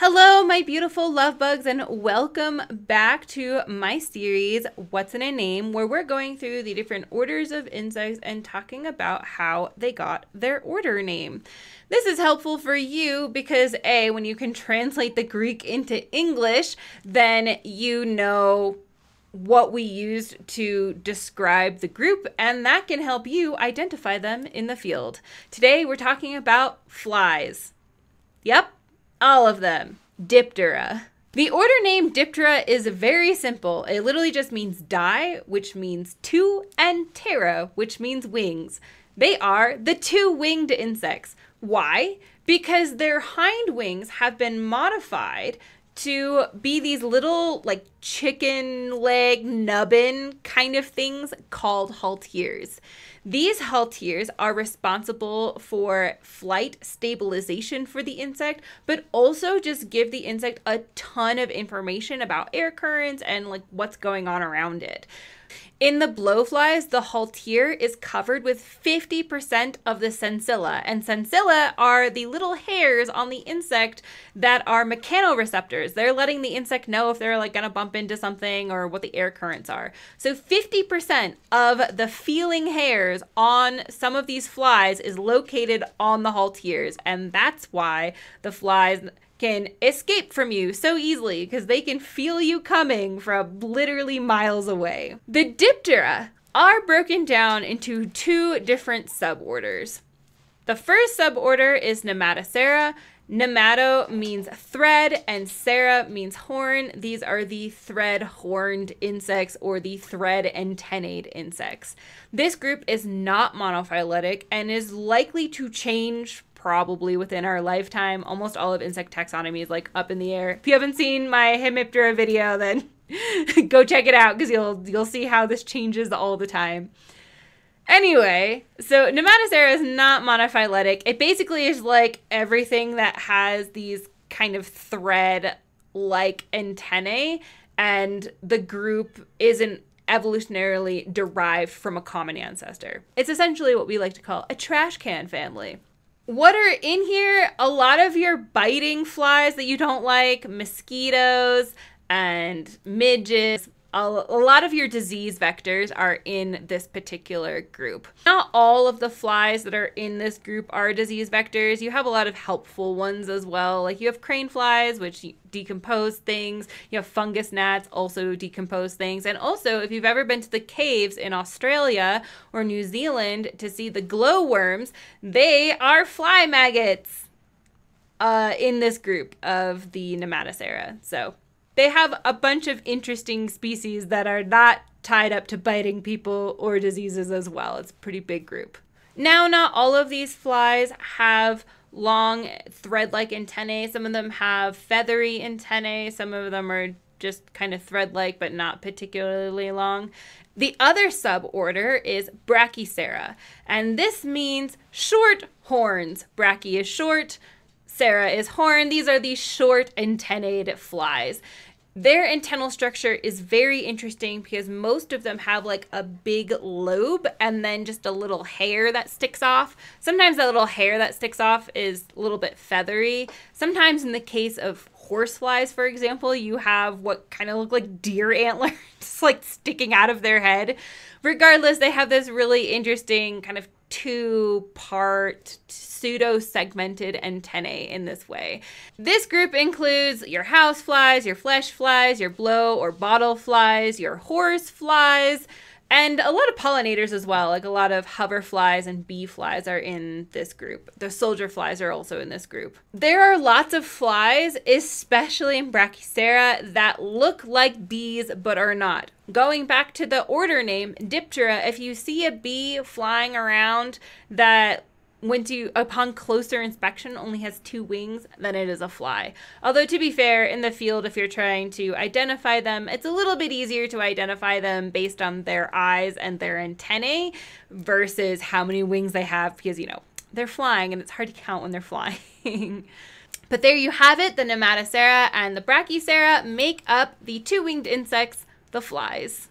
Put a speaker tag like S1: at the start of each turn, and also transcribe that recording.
S1: Hello, my beautiful love bugs, and welcome back to my series, What's in a Name, where we're going through the different orders of insects and talking about how they got their order name. This is helpful for you because, A, when you can translate the Greek into English, then you know what we used to describe the group, and that can help you identify them in the field. Today, we're talking about flies. Yep, all of them. Diptera. The order name Diptera is very simple. It literally just means die, which means two, and ptera, which means wings. They are the two winged insects. Why? Because their hind wings have been modified to be these little like chicken leg nubbin kind of things called halteres. These halteres are responsible for flight stabilization for the insect, but also just give the insect a ton of information about air currents and like what's going on around it. In the blowflies, the haltere is covered with 50% of the sensilla, and sensilla are the little hairs on the insect that are mechanoreceptors. They're letting the insect know if they're like gonna bump into something or what the air currents are. So 50% of the feeling hairs on some of these flies is located on the halteres, and that's why the flies can escape from you so easily because they can feel you coming from literally miles away. The Diptera are broken down into two different suborders. The first suborder is Nematocera. Nemato means thread and cera means horn. These are the thread horned insects or the thread antennate insects. This group is not monophyletic and is likely to change probably within our lifetime. Almost all of insect taxonomy is like up in the air. If you haven't seen my Hemiptera video, then go check it out because you'll you'll see how this changes all the time. Anyway, so Nematocera is not monophyletic. It basically is like everything that has these kind of thread like antennae, and the group isn't evolutionarily derived from a common ancestor. It's essentially what we like to call a trash can family. What are in here? A lot of your biting flies that you don't like, mosquitoes and midges, a, a lot of your disease vectors are in this particular group. Not all of the flies that are in this group are disease vectors. You have a lot of helpful ones as well. Like you have crane flies, which decompose things. You have fungus gnats, also decompose things. And also, if you've ever been to the caves in Australia or New Zealand to see the glowworms, they are fly maggots uh, in this group of the Nematocera. So they have a bunch of interesting species that are not tied up to biting people or diseases as well. It's a pretty big group. Now, not all of these flies have long thread like antennae. Some of them have feathery antennae. Some of them are just kind of thread like, but not particularly long. The other suborder is Brachycera, and this means short horns. Brachy is short, Cera is horn. These are the short antennae flies. Their antennal structure is very interesting because most of them have like a big lobe and then just a little hair that sticks off. Sometimes that little hair that sticks off is a little bit feathery. Sometimes, in the case of horseflies, for example, you have what kind of look like deer antlers like sticking out of their head. Regardless, they have this really interesting kind of two part pseudo segmented antennae in this way. This group includes your house flies, your flesh flies, your blow or bottle flies, your horse flies, and a lot of pollinators as well, like a lot of hoverflies and bee flies are in this group. The soldier flies are also in this group. There are lots of flies, especially in Brachycera, that look like bees but are not. Going back to the order name, Diptera, if you see a bee flying around that when to upon closer inspection only has two wings then it is a fly. Although to be fair in the field if you're trying to identify them it's a little bit easier to identify them based on their eyes and their antennae versus how many wings they have because you know they're flying and it's hard to count when they're flying. But there you have it the nematocera and the brachycera make up the two-winged insects the flies